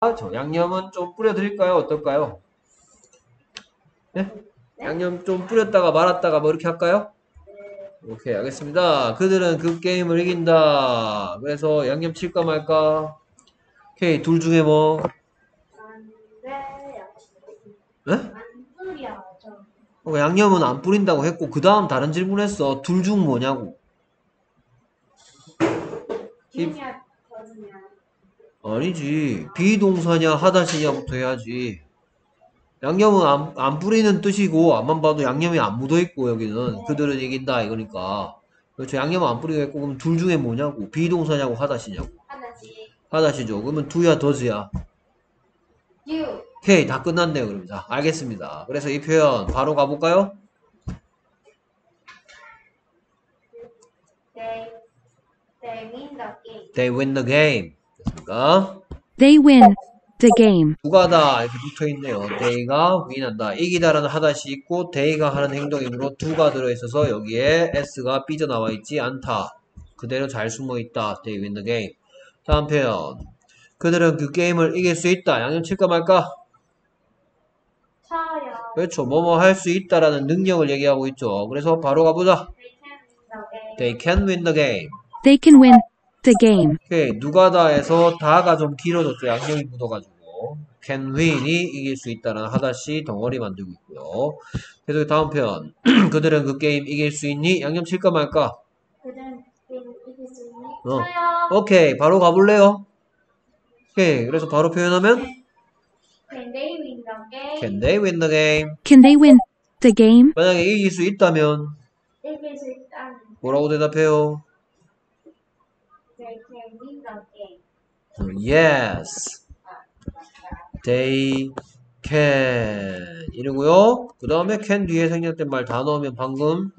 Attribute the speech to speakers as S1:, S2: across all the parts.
S1: 저 양념은 좀 뿌려드릴까요? 어떨까요? 네? 양념 좀 뿌렸다가 말았다가 뭐 이렇게 할까요? 오케이, 알겠습니다. 그들은 그 게임을 이긴다. 그래서 양념 칠까 말까? 오케이, 둘 중에 뭐? 네? 어, 양념은 안 뿌린다고 했고, 그 다음 다른 질문 했어. 둘 중 뭐냐고.
S2: 거느냐.
S1: 아니지. 비동사냐 하다시냐부터 해야지. 양념은 안, 안 뿌리는 뜻이고, 앞만 봐도 양념이 안 묻어있고, 여기는. 그들은 이긴다, 이거니까. 그렇죠. 양념은 안 뿌리고 했고, 그럼 둘 중에 뭐냐고. 비동사냐고 하다시냐고.
S2: 하나씩.
S1: 하다시죠. 그러면 두야, 더즈야.
S2: You.
S1: 오케이, 다 끝났네요, 그럼. 자, 알겠습니다. 그래서 이 표현 바로 가볼까요?
S2: They. They win the game.
S1: They win the game. 됐습니까?
S3: They win the game.
S1: 두가다 이렇게 붙어있네요. they가 win한다. 이기다라는 하다시 있고 they가 하는 행동이므로 두가 들어있어서 여기에 s가 삐져나와 있지 않다. 그대로 잘 숨어있다. They win the game. 다음 표현. 그들은 그 게임을 이길 수 있다. 양념 칠까 말까?
S2: 쳐요.
S1: 그렇죠. 뭐뭐 할 수 있다라는 능력을 얘기하고 있죠. 그래서 바로 가보자.
S2: They can win the game.
S1: They can win the game. 오케이. 누가 다에서 다가 좀 길어졌죠. 양념이 묻어가지고. can win이 이길 수 있다는 하다시 덩어리 만들고 있고요. 그래서 다음 표현. 그들은 그 게임 이길 수 있니? 양념 칠까 말까?
S2: 그들은 게임 이길 수 있니?
S1: 어.
S2: 쳐요.
S1: 오케이. 바로 가볼래요? 오케이. 그래서 바로 표현하면
S2: Can they win the game?
S1: can they win the game?
S3: Can they win the game?
S1: 만약에 이길 수 있다면
S2: 이길 수 있다는.
S1: 뭐라고 대답해요?
S2: They can win the game.
S1: Yes. They can. 이러고요. 그 다음에 can 뒤에 생략된 말 다 넣으면 방금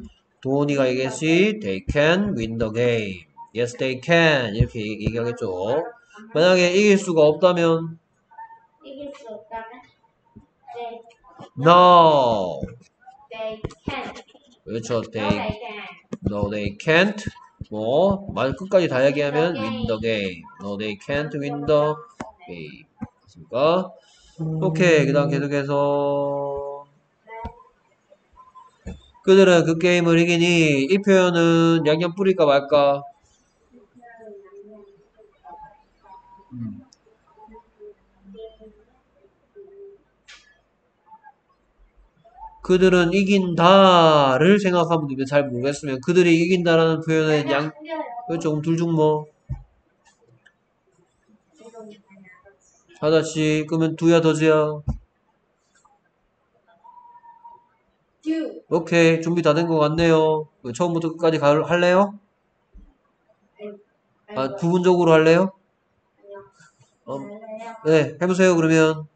S1: 도훈이가 얘기했지. They can win the game. Yes, they can. 이렇게 얘기- 얘기하겠죠. 만약에 이길 수가 없다면
S2: 이길 수 없다면 they
S1: No.
S2: they can.
S1: 그렇죠. They, no, they can't. 뭐, 말 끝까지 다 얘기하면 win the game. No, they can't win the game. 됐습니까? 오케이. 그 다음 계속해서. 그들은 그 게임을 이기니, 이 표현은 양념 뿌릴까 말까? 음. 그들은 이긴다를 생각하면 되는데 잘 모르겠으면 그들이 이긴다라는 표현은 양,
S2: 뿌려요.
S1: 그렇죠. 둘중 뭐,
S2: 이건
S1: 하나씩, 그러면 두야,
S2: do.
S1: 오케이. 준비 다 된 것 같네요. 처음부터 끝까지 가, 할래요? 아, 부분적으로 할래요? 어. 네, 해보세요, 그러면.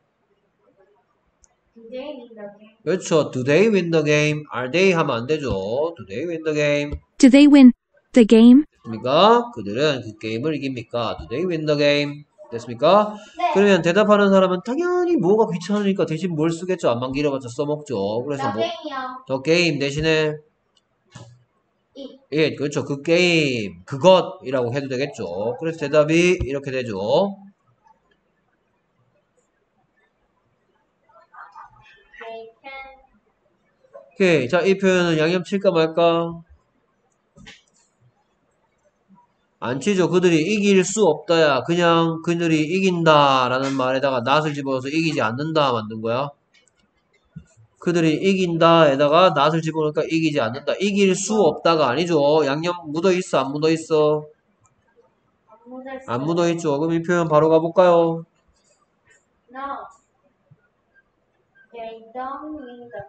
S2: Do they win the game?
S1: 그렇죠. Do they win the game? Are they 하면 안 되죠. Do they win the game?
S3: Do they win the game?
S1: 됐습니까? 그들은 그 게임을 이깁니까? Do they win the game? 됐습니까?
S2: 네.
S1: 그러면 대답하는 사람은 당연히 뭐가 귀찮으니까 대신 뭘 쓰겠죠? 안만 길어봤자 써먹죠. 그래서
S2: The
S1: 뭐. 더 게임 대신에
S2: 이.
S1: 예, 그렇죠. 그 게임, 그것이라고 해도 되겠죠. 그래서 대답이 이렇게 되죠.
S2: They can.
S1: 오케이. 자, 이 표현은 양념 칠까 말까? 안 치죠. 그들이 이길 수 없다야. 그냥 그들이 이긴다 라는 말에다가 낫을 집어서 이기지 않는다 만든 거야. 그들이 이긴다에다가 낫을 집어넣으니까 이기지 않는다. 이길 수 없다가 아니죠. 양념 묻어 있어, 안 묻어 있어?
S2: 안 묻을
S1: 수안 묻어 있죠. 그럼 이 표현 바로 가볼까요?
S2: No. They don't win the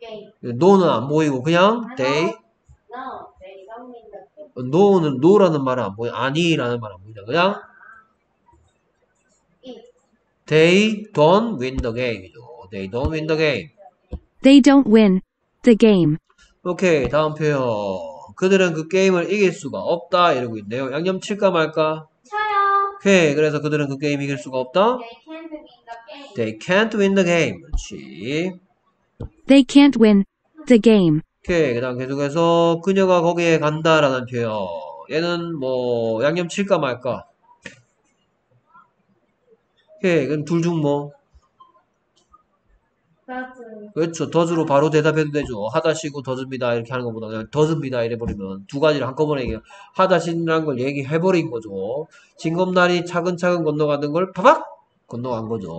S2: game.
S1: no는 안 보이고 그냥 they,
S2: No, they don't win the game.
S1: no는 no라는 말은 안 보여. 아니라는 말은 안 보인다. 그냥
S2: 이.
S1: they don't win the game이죠. They don't win the game.
S3: They don't win the game.
S1: 오케이, 다음 표현. 그들은 그 게임을 이길 수가 없다 이러고 있네요. 양념 칠까 말까?
S2: 쳐요.
S1: 오케이, 그래서 그들은 그 게임 이길 수가 없다.
S2: They can't
S1: They can't win
S2: the game.
S1: 그렇지.
S3: They can't win the game.
S1: 오케이, 그 다음 계속해서 그녀가 거기에 간다라는 표현. 얘는 뭐 양념 칠까 말까? 오케이. 그럼 둘 중 뭐? 그렇죠. 더즈로 바로 대답해도 되죠. 하다시고 더즈입니다. 이렇게 하는 것보다 그냥 더즈입니다. 이래버리면 두 가지를 한꺼번에 얘기해. 하다시라는 걸 얘기해버린 거죠. 징검다리 차근차근 건너가는 걸 파박! 건너간 거죠.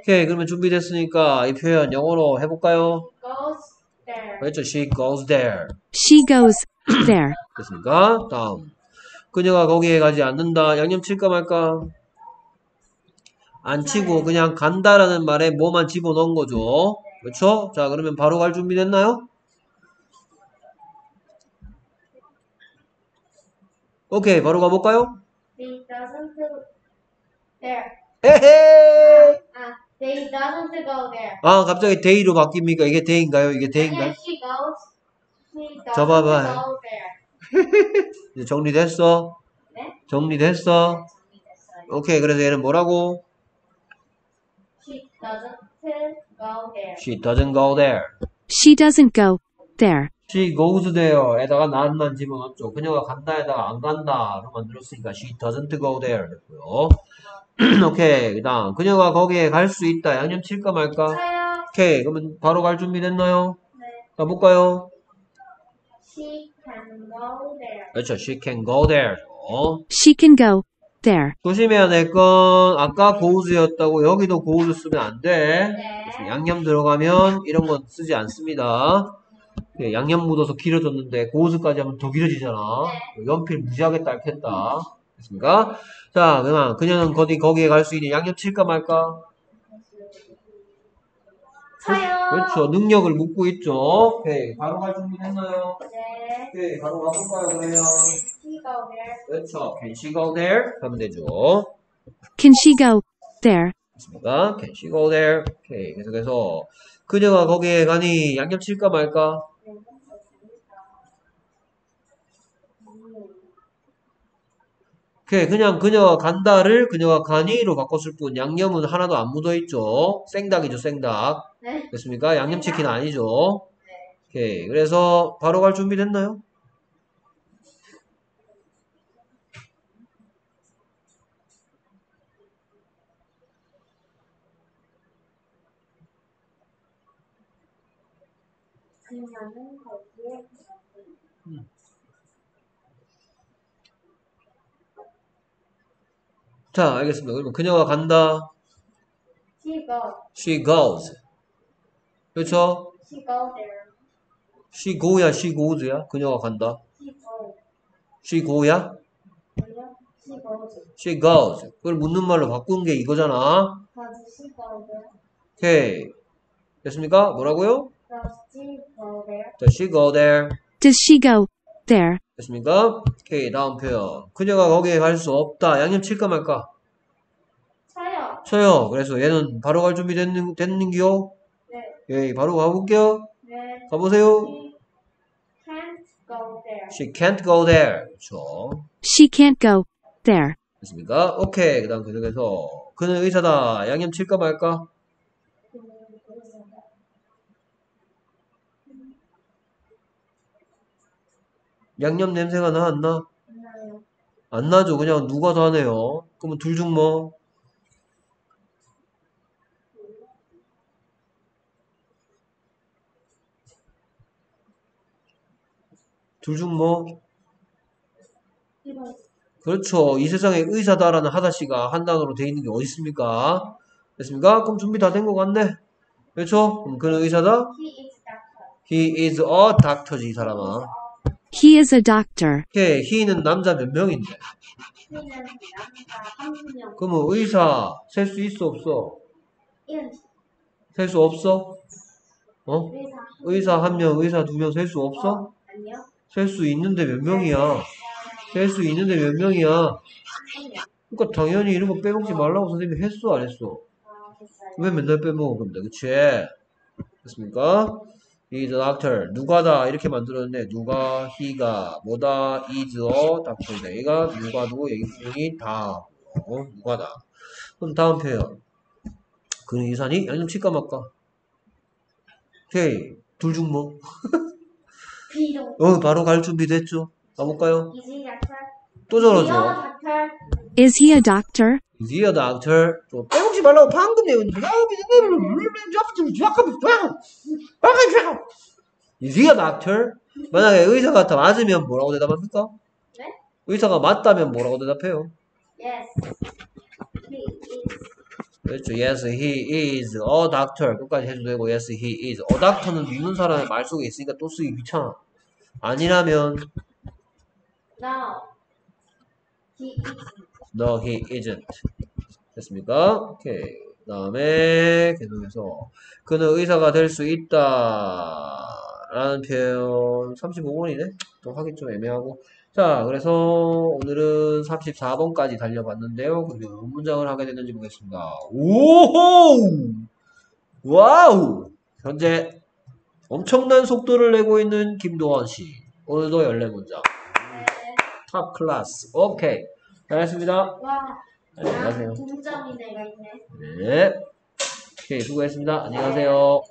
S1: 오케이. 그러면 준비됐으니까 이 표현 영어로 해볼까요?
S2: Goes there.
S1: 그렇죠. She goes there.
S3: She goes there.
S1: 됐습니까? 다음. 그녀가 거기에 가지 않는다. 양념 칠까 말까? 안 치고 그냥 간다라는 말에 뭐만 집어넣은 거죠. 그렇죠? 자, 그러면 바로 갈 준비 됐나요? 오케이, 바로 가볼까요?
S2: They doesn't go there.
S1: 에헤!
S2: 아, they doesn't go there.
S1: 아, 갑자기 they로 바뀝니까? 이게 they인가요? 이게
S2: 아니야,
S1: they인가요?
S2: she goes. She doesn't
S1: 잡아봐요.
S2: go there.
S1: 이제 정리됐어?
S2: 네?
S1: 정리됐어?
S2: 정리됐어요.
S1: 오케이, 그래서 얘는 뭐라고?
S2: She doesn't go there.
S1: She doesn't go there.
S3: She doesn't go there.
S1: She goes there 에다가 not만 집어넣었죠. 그녀가 간다에다가 안 간다로 만들었으니까 she doesn't go there 됐고요. 오케이. 그 다음 그녀가 거기에 갈 수 있다. 양념 칠까 말까?
S2: 차요.
S1: 오케이. 그러면 바로 갈 준비 됐나요?
S2: 네.
S1: 가볼까요?
S2: She can go there.
S1: 그렇죠. She can go there. 어.
S3: She can go there.
S1: 조심해야 될 건 아까 goes였다고 여기도 goes 쓰면 안 돼.
S2: 네.
S1: 양념 들어가면 이런 건 쓰지 않습니다. 예, 양념 묻어서 길어졌는데 고우스까지 하면 더 길어지잖아. 연필 무지하게 딸겠다. 됐습니까? 자, 그만 그녀는 거기 거기에 갈 수 있는 양념 칠까 말까?
S2: 차요.
S1: 그렇죠. 능력을 묻고 있죠. 오케이. 바로 갈 준비 됐나요?
S2: 네.
S1: 오케이. 바로 가볼까요, 그러면?
S2: She go there.
S1: 그렇죠. Can she go there? 하면 되죠.
S3: Can she go there?
S1: 됐습니까? Can she go there? 오케이. 계속해서 그녀가 거기에 가니 양념 칠까 말까? 오케이. 그냥 그녀가 간다를 그녀가 가니로 바꿨을 뿐 양념은 하나도 안 묻어있죠. 생닭이죠, 생닭.
S2: 네.
S1: 됐습니까? 양념치킨 아니죠. 오케이. 그래서 바로 갈 준비 됐나요?
S2: 그녀는 거기에
S1: 자, 알겠습니다. 그러면 그녀가 간다.
S2: She go.
S1: She goes. 그렇죠?
S2: She go there.
S1: She go야, she goes야? 그녀가 간다.
S2: She go.
S1: She go야?
S2: 아니요. She goes.
S1: She goes. 그걸 묻는 말로 바꾼 게 이거잖아.
S2: Does she go there?
S1: 오케이. 됐습니까? 뭐라고요?
S2: Does she go there?
S1: Does she go there?
S3: Does she go there?
S1: 됐습니까? 오케이. 다음 표현. 그녀가 거기에 갈 수 없다. 양념 칠까 말까?
S2: 차요.
S1: 쳐요. 그래서 얘는 바로 갈 준비 됐는, 됐는기요?
S2: 네.
S1: 예, 바로 가볼게요.
S2: 네.
S1: 가보세요.
S2: She can't go there.
S1: She can't go there. 그렇죠.
S3: She can't go there.
S1: 됐습니까? 오케이. 그 다음 계속해서 그는 의사다. 양념 칠까 말까? 양념 냄새가 나, 안 나?
S2: 나요.
S1: 안 나죠. 그냥 누가 다 하네요. 그러면 둘 중 뭐? 둘 중 뭐? 그렇죠. 이 세상에 의사다라는 하다씨가 한 단어로 되어 있는 게 어디 있습니까? 됐습니까? 그럼 준비 다 된 것 같네. 그렇죠? 그럼 그는 의사다?
S2: he
S1: He
S2: is doctor.
S1: is a doctor지, 이 사람아.
S3: He is a doctor.
S1: 오케이. he는 남자 몇 명인데? 그러면 의사 셀 수 있어, 없어? 인셀수 없어? 어?
S2: 의사.
S1: 한 명, 의사 두 명 셀 수 없어? 셀 수 있는데 몇 명이야? 셀 수 있는데 몇 명이야? 그러니까 당연히 이런 거 빼먹지 말라고 선생님이 했어, 안 했어? 왜 맨날 빼먹은 겁니다. 그치? 됐습니까? He's a doctor. 누가다. 이렇게 만들었는데, 누가, he가, 뭐다, is a doctor이다. 얘가 누가도 여기 분명히 다. 어? 누가다. 그럼 다음 표현. 그는 이산이 양념 칠까 말까? 오케이. 둘중 뭐? 어, 바로 갈 준비 됐죠? 가볼까요? 또 저러죠?
S3: Is he a doctor?
S1: Doctor? 또 빼먹지 말라고 방금 he a doctor? 만약에 의사가 다 맞으면 뭐라고 대답합니까?
S2: 네?
S1: 의사가 맞다면 뭐라고 대답해요?
S2: Yes. He is.
S1: 그렇죠. Yes, he is a doctor. 끝까지 해도 되고, yes, he is. a doctor는 믿는 사람의 말 속에 있으니까 또 쓰기 귀찮아. 아니라면,
S2: No. He is.
S1: No, he isn't. 됐습니까? 오케이. 그 다음에, 계속해서, 그는 의사가 될 수 있다. 라는 표현, 35번이네? 또 하기 좀 애매하고. 자, 그래서 오늘은 34번까지 달려봤는데요. 그리고 무슨 문장을 하게 됐는지 보겠습니다. 오호! 와우! 현재 엄청난 속도를 내고 있는 김도헌 씨. 오늘도 14문장.
S2: 네.
S1: top class. 오케이. 잘했습니다.
S2: 와.
S1: 네, 안녕하세요.
S2: 동점이 내가 있네.
S1: 네. 오케이, 수고했습니다. 안녕하세요.